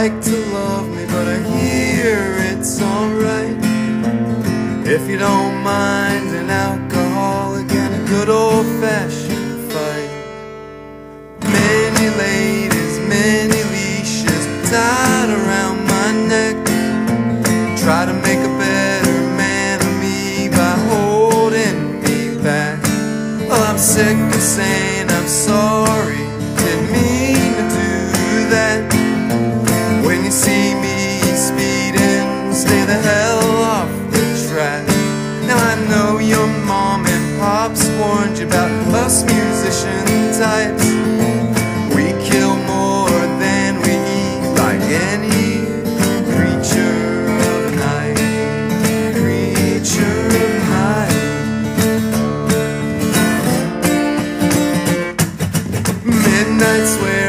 like to love me, but I hear it's alright. If you don't mind an alcoholic and a good old fashioned fight. Many ladies, many leashes tied around my neck. Try to make a better man of me by holding me back. Well, I'm sick of saying I'm sorry. Us musician types. We kill more than we eat, like any creature of night. Creature of night. Midnight's where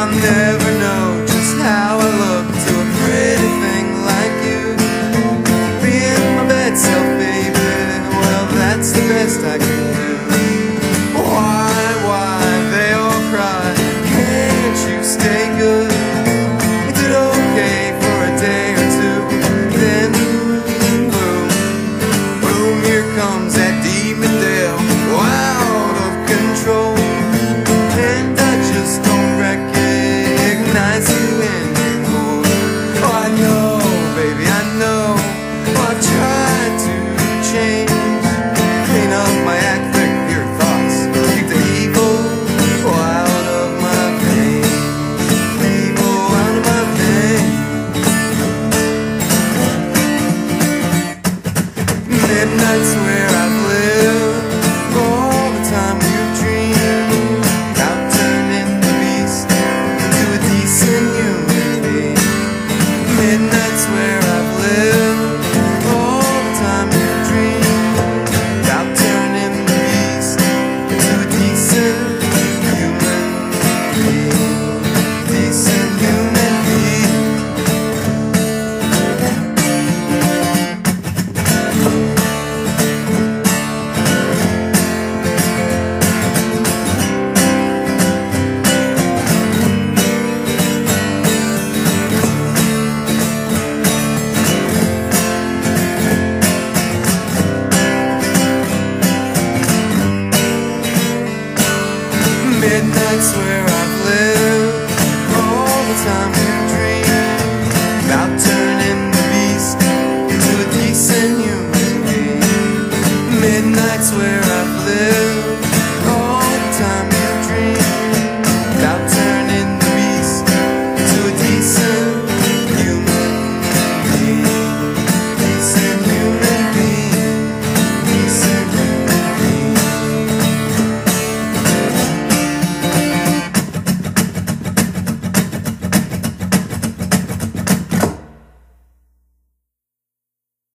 I'll never midnight's where I've lived all the time.